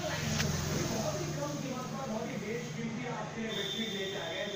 बहुत ही कम कीमत पर बहुत ही बेशकीमती आपके लिए बेडशीट लेके आ गए